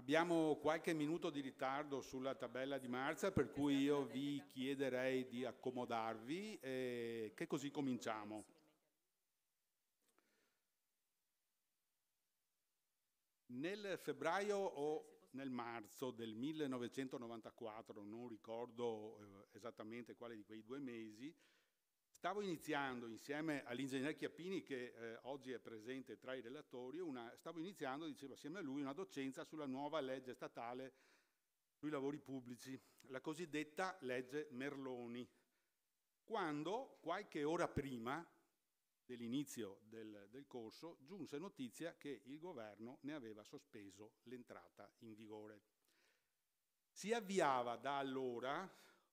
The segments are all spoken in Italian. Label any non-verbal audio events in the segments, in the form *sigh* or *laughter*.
Abbiamo qualche minuto di ritardo sulla tabella di marcia, per cui io vi chiederei di accomodarvi e che così cominciamo. Nel febbraio o nel marzo del 1994, non ricordo eh, esattamente quale di quei due mesi, Stavo iniziando insieme all'ingegner Chiappini, che eh, oggi è presente tra i relatori, una, stavo iniziando, dicevo, assieme a lui una docenza sulla nuova legge statale sui lavori pubblici, la cosiddetta legge Merloni, quando qualche ora prima dell'inizio del, del corso giunse notizia che il governo ne aveva sospeso l'entrata in vigore. Si avviava da allora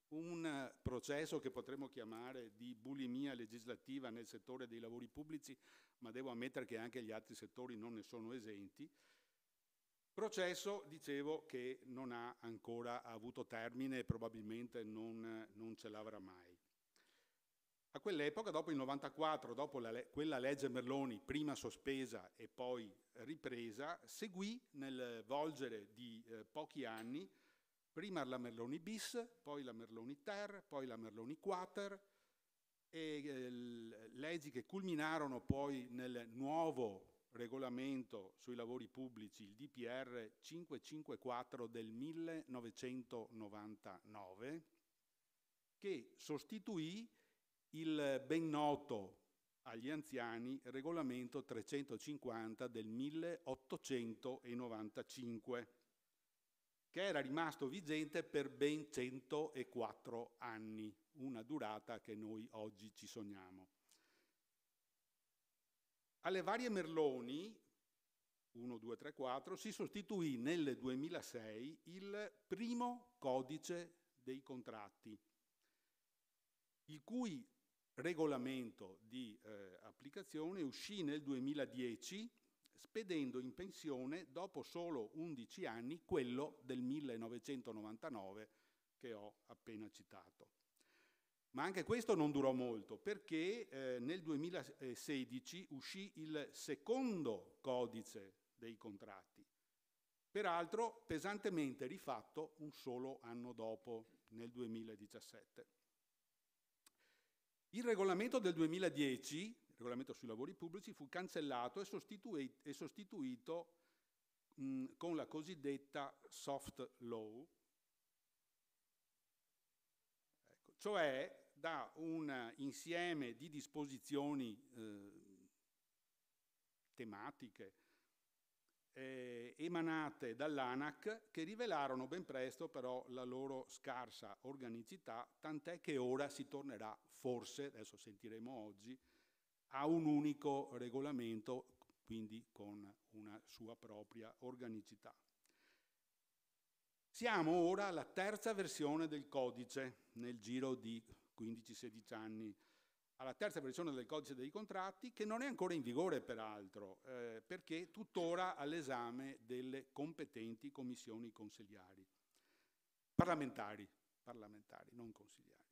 un processo che potremmo chiamare di bulimia legislativa nel settore dei lavori pubblici, ma devo ammettere che anche gli altri settori non ne sono esenti. Processo, dicevo, che non ha ancora avuto termine e probabilmente non, non ce l'avrà mai. A quell'epoca, dopo il 94, dopo la, quella legge Merloni, prima sospesa e poi ripresa, seguì nel volgere di eh, pochi anni prima la Merloni bis, poi la Merloni ter, poi la Merloni quater, e eh, leggi che culminarono poi nel nuovo regolamento sui lavori pubblici, il DPR 554 del 1999, che sostituì il ben noto agli anziani regolamento 350 del 1895 che era rimasto vigente per ben 104 anni, una durata che noi oggi ci sogniamo. Alle varie Merloni, 1, 2, 3, 4, si sostituì nel 2006 il primo codice dei contratti, il cui regolamento di eh, applicazione uscì nel 2010 spedendo in pensione dopo solo 11 anni quello del 1999 che ho appena citato. Ma anche questo non durò molto perché eh, nel 2016 uscì il secondo codice dei contratti, peraltro pesantemente rifatto un solo anno dopo, nel 2017. Il regolamento del 2010 regolamento sui lavori pubblici, fu cancellato e sostituito, e sostituito mh, con la cosiddetta soft law, ecco, cioè da un insieme di disposizioni eh, tematiche eh, emanate dall'ANAC che rivelarono ben presto però la loro scarsa organicità, tant'è che ora si tornerà forse, adesso sentiremo oggi, ha un unico regolamento, quindi con una sua propria organicità. Siamo ora alla terza versione del codice nel giro di 15-16 anni, alla terza versione del codice dei contratti che non è ancora in vigore peraltro, eh, perché tuttora all'esame delle competenti commissioni consigliari, parlamentari, parlamentari, non consigliari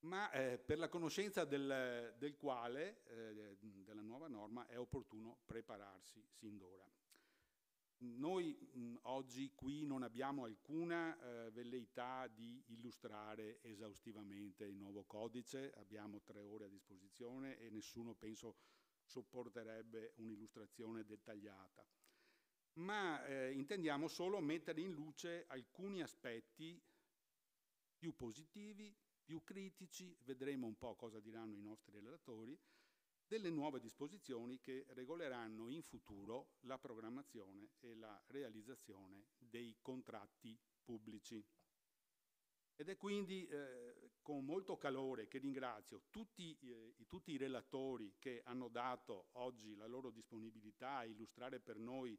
ma eh, per la conoscenza del, del quale, eh, della nuova norma, è opportuno prepararsi sin d'ora. Noi mh, oggi qui non abbiamo alcuna eh, velleità di illustrare esaustivamente il nuovo codice, abbiamo tre ore a disposizione e nessuno penso sopporterebbe un'illustrazione dettagliata. Ma eh, intendiamo solo mettere in luce alcuni aspetti più positivi, più critici, vedremo un po' cosa diranno i nostri relatori, delle nuove disposizioni che regoleranno in futuro la programmazione e la realizzazione dei contratti pubblici. Ed è quindi eh, con molto calore che ringrazio tutti, eh, tutti, i relatori che hanno dato oggi la loro disponibilità a illustrare per noi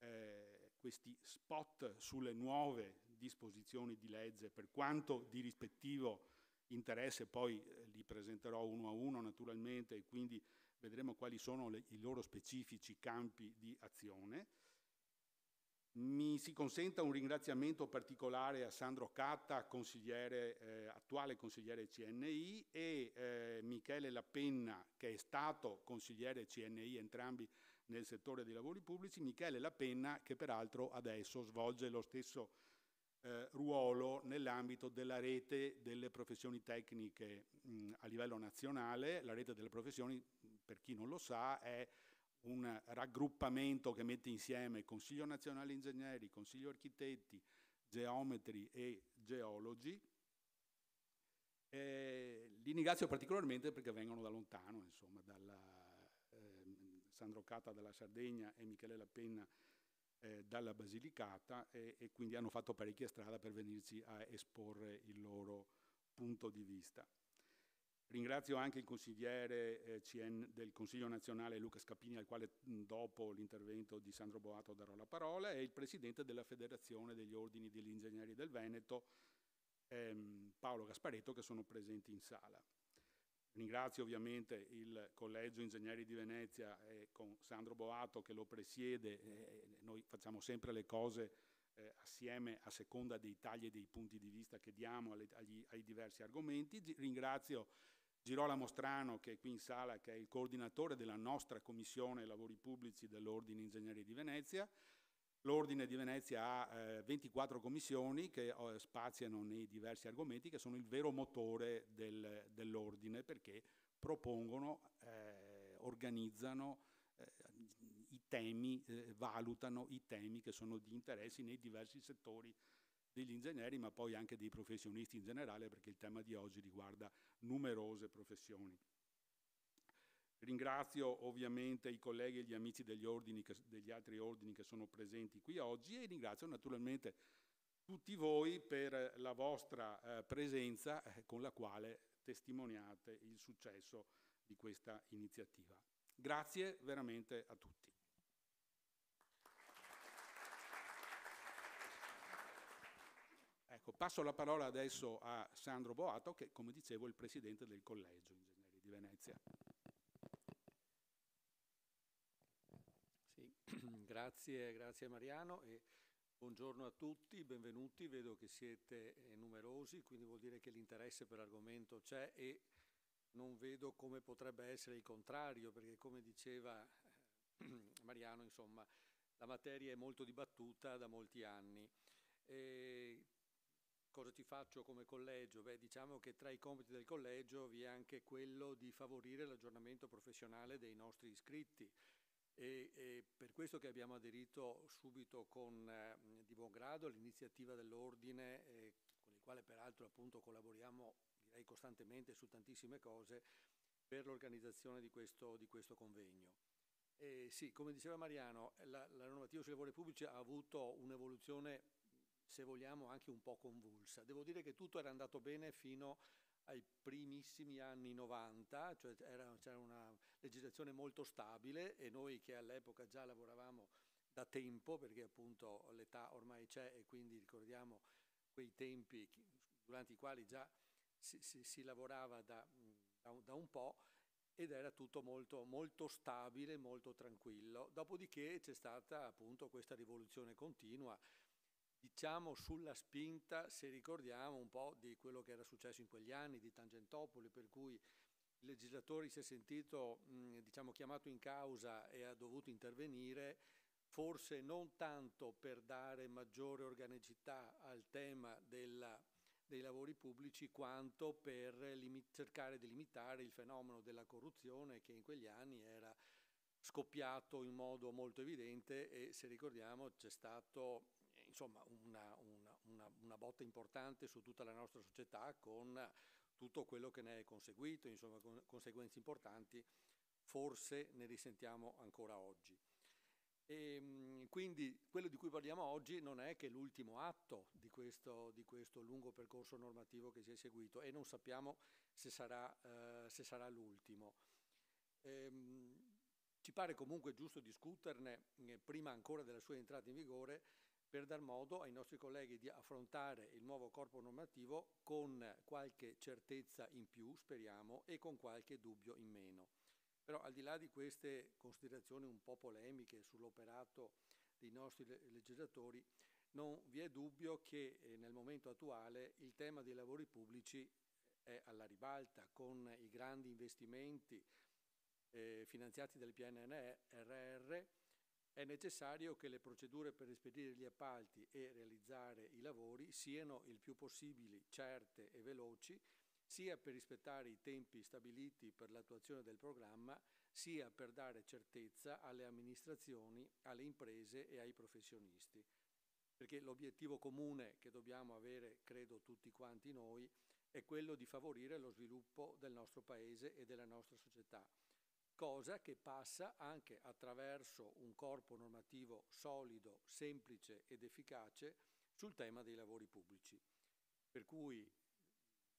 eh, questi spot sulle nuove disposizioni di legge, per quanto di rispettivo interesse, poi eh, li presenterò uno a uno naturalmente e quindi vedremo quali sono le, i loro specifici campi di azione. Mi si consenta un ringraziamento particolare a Sandro Catta, consigliere, eh, attuale consigliere CNI, e eh, Michele Lapenna, che è stato consigliere CNI, entrambi nel settore dei lavori pubblici, Michele Lapenna che peraltro adesso svolge lo stesso eh, ruolo nell'ambito della rete delle professioni tecniche mh, a livello nazionale. La rete delle professioni, per chi non lo sa, è un raggruppamento che mette insieme Consiglio Nazionale Ingegneri, Consiglio Architetti, Geometri e Geologi. Eh, li ringrazio particolarmente perché vengono da lontano, insomma, dalla, eh, Sandro Cata dalla Sardegna e Michele Lapenna eh, dalla Basilicata e, e, quindi hanno fatto parecchia strada per venirci a esporre il loro punto di vista. Ringrazio anche il consigliere eh, CN del Consiglio nazionale Luca Scapini, al quale mh, dopo l'intervento di Sandro Boato darò la parola, e il presidente della Federazione degli Ordini degli Ingegneri del Veneto, ehm, Paolo Gasparetto, che sono presenti in sala. Ringrazio ovviamente il Collegio Ingegneri di Venezia eh, con Sandro Boato che lo presiede, eh, noi facciamo sempre le cose eh, assieme a seconda dei tagli e dei punti di vista che diamo alle, agli, ai diversi argomenti. Ringrazio Girolamo Strano che è qui in sala, che è il coordinatore della nostra Commissione Lavori Pubblici dell'Ordine Ingegneri di Venezia. L'Ordine di Venezia ha eh, 24 commissioni che eh, spaziano nei diversi argomenti, che sono il vero motore del, dell'Ordine perché propongono, eh, organizzano eh, i temi, eh, valutano i temi che sono di interesse nei diversi settori degli ingegneri, ma poi anche dei professionisti in generale, perché il tema di oggi riguarda numerose professioni. Ringrazio ovviamente i colleghi e gli amici degli, ordini che, degli altri ordini che sono presenti qui oggi e ringrazio naturalmente tutti voi per la vostra eh, presenza eh, con la quale testimoniate il successo di questa iniziativa. Grazie veramente a tutti. Ecco, passo la parola adesso a Sandro Boato, che come dicevo è il presidente del Collegio Ingegneri di Venezia. Sì, grazie, grazie Mariano e buongiorno a tutti, benvenuti, vedo che siete eh, numerosi, quindi vuol dire che l'interesse per l'argomento c'è e non vedo come potrebbe essere il contrario, perché come diceva eh, *clears throat* Mariano, insomma, la materia è molto dibattuta da molti anni. E Cosa ci faccio come collegio? Beh, diciamo che tra i compiti del collegio vi è anche quello di favorire l'aggiornamento professionale dei nostri iscritti. E, e, per questo che abbiamo aderito subito con, eh, di buon grado all'iniziativa dell'Ordine, eh, con il quale peraltro appunto collaboriamo direi costantemente su tantissime cose, per l'organizzazione di questo, di questo convegno. E sì, come diceva Mariano, la, la normativa sui lavori pubblici ha avuto un'evoluzione se vogliamo, anche un po' convulsa. Devo dire che tutto era andato bene fino ai primissimi anni 90, cioè c'era una legislazione molto stabile e noi che all'epoca già lavoravamo da tempo, perché appunto l'età ormai c'è e quindi ricordiamo quei tempi durante i quali già si, si, si lavorava da, da, da, un po' ed era tutto molto, molto stabile, molto tranquillo. Dopodiché c'è stata appunto questa rivoluzione continua diciamo sulla spinta, se ricordiamo un po' di quello che era successo in quegli anni, di Tangentopoli, per cui il legislatore si è sentito diciamo, chiamato in causa e ha dovuto intervenire, forse non tanto per dare maggiore organicità al tema della, dei lavori pubblici, quanto per cercare di limitare il fenomeno della corruzione che in quegli anni era scoppiato in modo molto evidente e se ricordiamo c'è stato insomma una, una, una, una, botta importante su tutta la nostra società con tutto quello che ne è conseguito, insomma con conseguenze importanti, forse ne risentiamo ancora oggi. E, ehm, quindi quello di cui parliamo oggi non è che l'ultimo atto di questo, di questo, lungo percorso normativo che si è seguito e non sappiamo se sarà, eh, sarà l'ultimo. Ehm, ci pare comunque giusto discuterne eh, prima ancora della sua entrata in vigore per dar modo ai nostri colleghi di affrontare il nuovo corpo normativo con qualche certezza in più, speriamo, e con qualche dubbio in meno. Però al di là di queste considerazioni un po' polemiche sull'operato dei nostri legislatori, non vi è dubbio che eh, nel momento attuale il tema dei lavori pubblici è alla ribalta con i grandi investimenti eh, finanziati dal PNRR, è necessario che le procedure per espedire gli appalti e realizzare i lavori siano il più possibile certe e veloci, sia per rispettare i tempi stabiliti per l'attuazione del programma, sia per dare certezza alle amministrazioni, alle imprese e ai professionisti. Perché l'obiettivo comune che dobbiamo avere, credo tutti quanti noi, è quello di favorire lo sviluppo del nostro Paese e della nostra società cosa che passa anche attraverso un corpo normativo solido, semplice ed efficace sul tema dei lavori pubblici. Per cui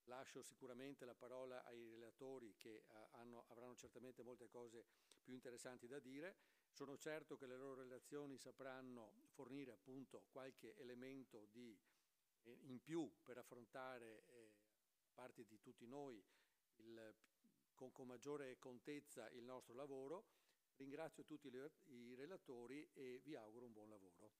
lascio sicuramente la parola ai relatori che eh, hanno, avranno certamente molte cose più interessanti da dire. Sono certo che le loro relazioni sapranno fornire appunto qualche elemento di, eh, in più per affrontare, eh, parte di tutti noi, il con, con maggiore contezza il nostro lavoro. Ringrazio tutti i relatori e vi auguro un buon lavoro.